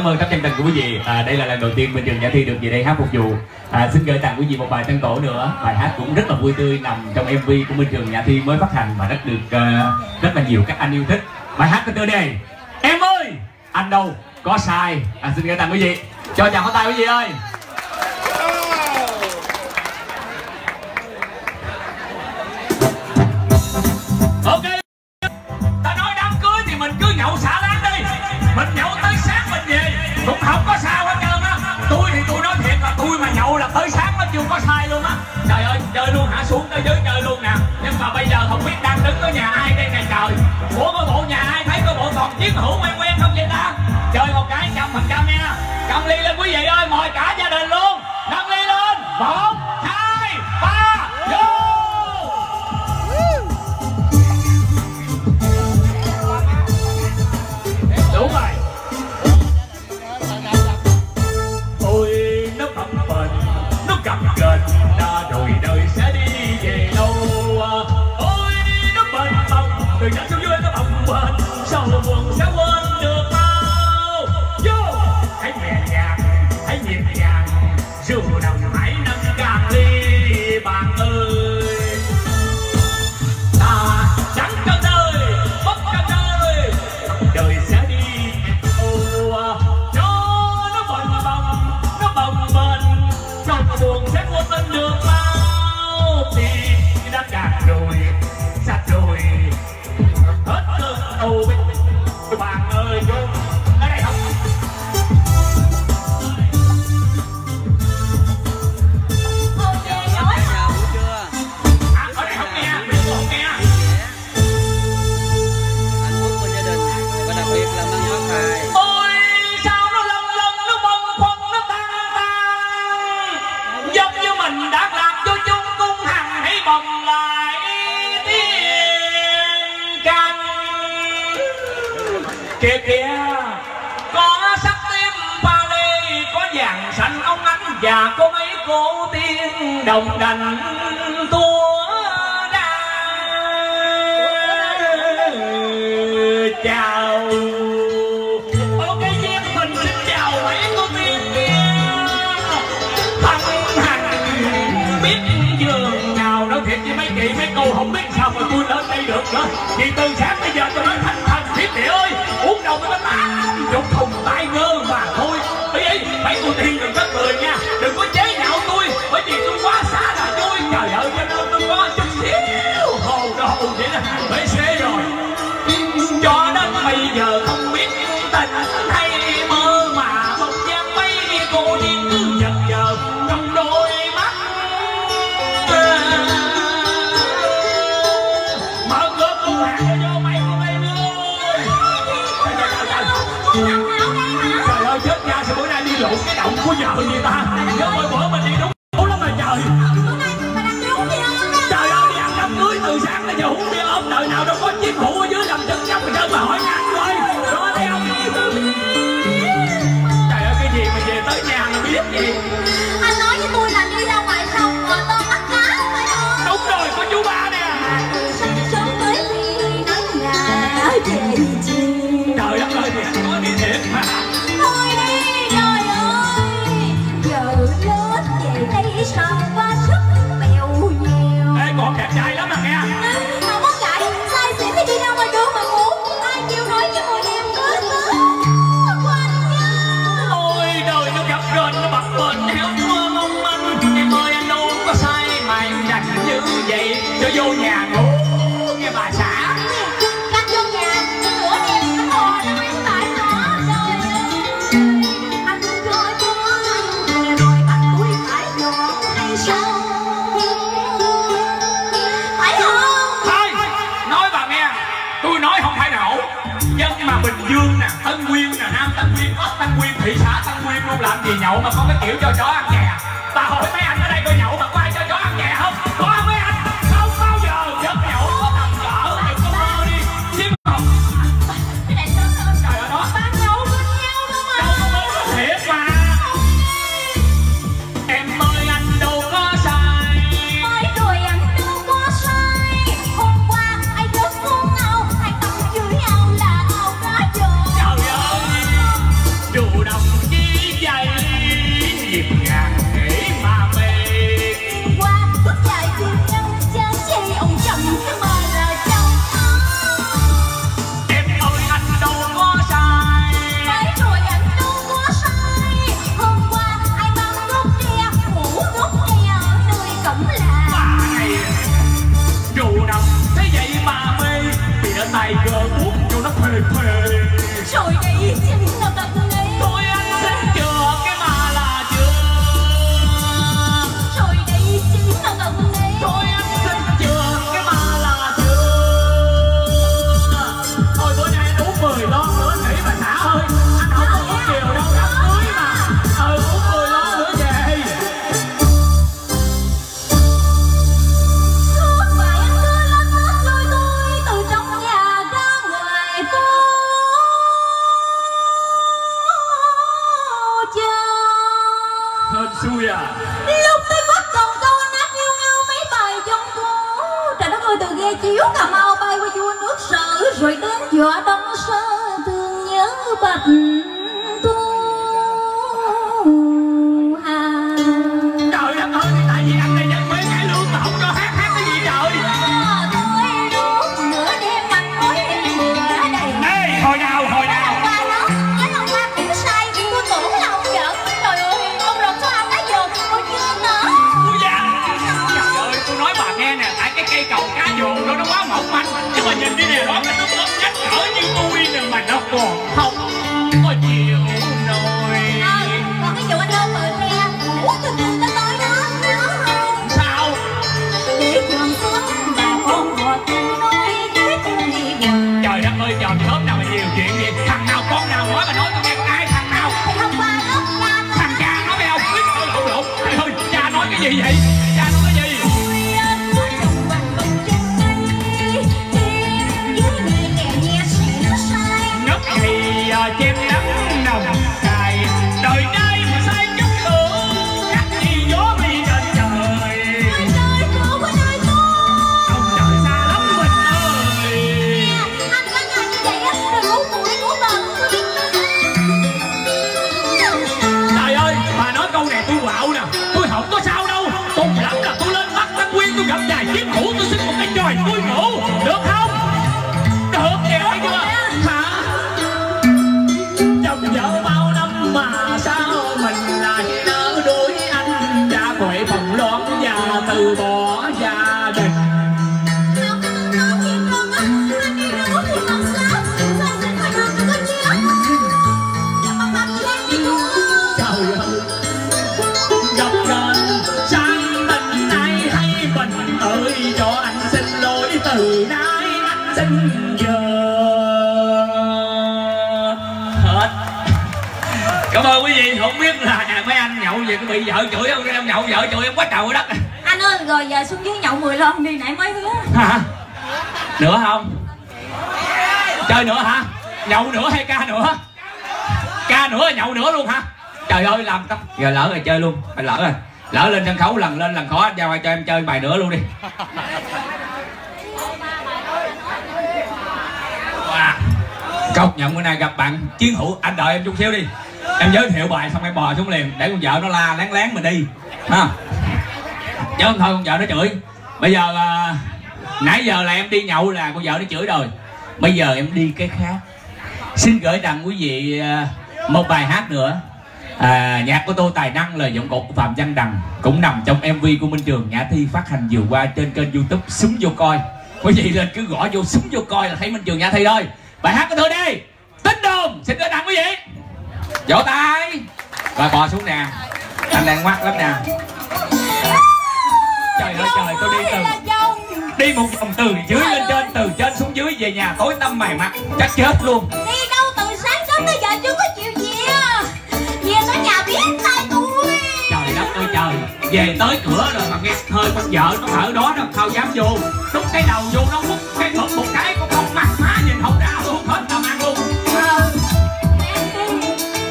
cảm ơn tất chân tình của quý vị. À, đây là lần đầu tiên Minh Trường giả Thi được về đây hát phục vụ. À, xin gửi tặng quý vị một bài tân cổ nữa. Bài hát cũng rất là vui tươi nằm trong MV của Minh Trường giả Thi mới phát hành và rất được uh, rất là nhiều các anh yêu thích. Bài hát có tựa đề em ơi anh đâu có sai. À, xin gửi tặng quý vị. Cho chào pháo tay quý vị ơi. Ok. Ta nói đám cưới thì mình cứ nhậu xả lên mình nhậu tới sáng mình về. Cũng không có sao hết trơn á. Tôi thì tôi nói thiệt là tôi mà nhậu là tới sáng nó chưa có sai luôn á. Trời ơi, chơi luôn hả? Xuống tới dưới chơi luôn nè. Nhưng mà bây giờ không biết đang đứng ở nhà ai đây ngày trời. Ủa, có bộ nhà ai? Thấy có bộ còn chiến hữu quen quen không vậy ta? Chơi một cái trăm phần trăm nha. Cầm ly lên quý vị ơi, mời cả gia đình luôn. Đồng đành tua đa. Chào. Ok nhé mình xin chào mấy cô tiên kia thằng hằng, biết giường nào. Nói thiệt với mấy chị, mấy cô không biết sao mà tôi lên đây được nữa. Vì từ sáng bây giờ tôi nói thành thành biết địa ơi, uống đầu với tám chục thùng tay ngơ. Có chút xíu hồ đồ vậy là phải xế rồi cho đến bây giờ không biết tình hay mơ mà một gian mấy cô điên cứ giật giờ trong đôi mắt mở cửa cung hạ cho vô mày cô đây nữa trời ơi, chết cha, sao bữa nay đi lộn cái động của vợ người ta? Nhớ mỗi biết gì Anh nói với tôi là thị xã tân nguyên luôn, làm gì nhậu mà có cái kiểu cho chó ăn chè tao. hỏi mấy chiếu cà mau bay qua vua nước sở, rồi đến giữa đông sơ thương nhớ bạch. Không mạnh nhưng mà nhìn cái này đó, cái nó lớn nhách cỡ như tôi nè mà nó còn không. Ơn quý vị không biết là nhà mấy anh nhậu gì có bị vợ chửi không? Em nhậu vợ chửi em quá trời đất anh ơi rồi giờ xuống dưới nhậu 10 lon đi nãy mới hứa. Hả? Nữa không? Chơi nữa hả? Nhậu nữa hay ca nữa? Ca nữa nhậu nữa luôn hả? Trời ơi làm tao giờ lỡ rồi chơi luôn. Phải lỡ rồi. Lỡ lên sân khấu lần lên lần khó cho cho em chơi bài nữa luôn đi. Wow. công nhận bữa nay gặp bạn chiến hữu anh đợi em chút xíu đi em giới thiệu bài xong em bò xuống liền để con vợ nó la lén lén mình đi. Ha. Chứ không thôi con vợ nó chửi. Bây giờ à, nãy giờ là em đi nhậu là con vợ nó chửi rồi. Bây giờ em đi cái khác. Xin gửi tặng quý vị à, một bài hát nữa. À, nhạc của tôi tài năng lời giọng cột của phạm văn đằng cũng nằm trong mv của minh trường. Nhã thi phát hành vừa qua trên kênh youtube súng vô coi. Quý vị lên cứ gõ vô súng vô coi là thấy minh trường nhã thi thôi. Bài hát của tôi đây vỗ tay. Rồi bò xuống nè. Anh đang ngoắt lắm nè. Trời ơi trời tôi đi từ đi một vòng từ dưới lên trên từ trên xuống dưới về nhà tối tăm mày mặt chắc chết luôn. Đi đâu từ sáng sớm tới giờ chưa có chịu gì à? Về tới nhà biết tay tôi. Trời đất ơi trời. Về tới cửa rồi mà nghe hơi con vợ nó ở đó nó không dám vô. Đút cái đầu vô nó hút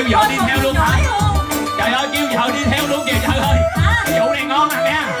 kêu vợ đi theo luôn hả? Trời ơi kêu vợ đi theo luôn kìa trời ơi. Vụ này ngon nè nha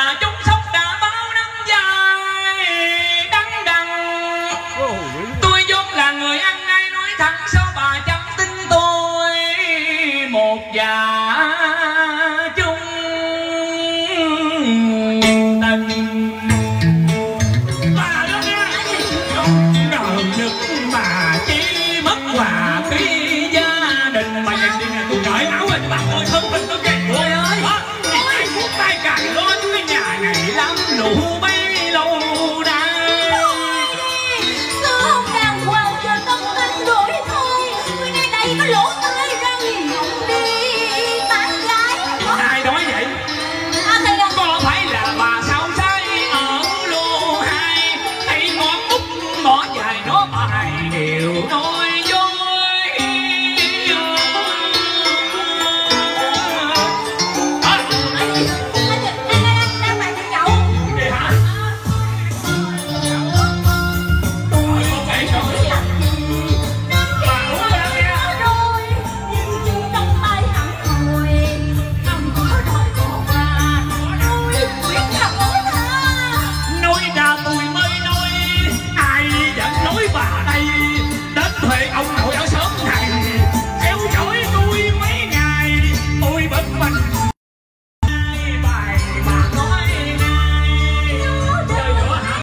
Là nụ bay lâu đài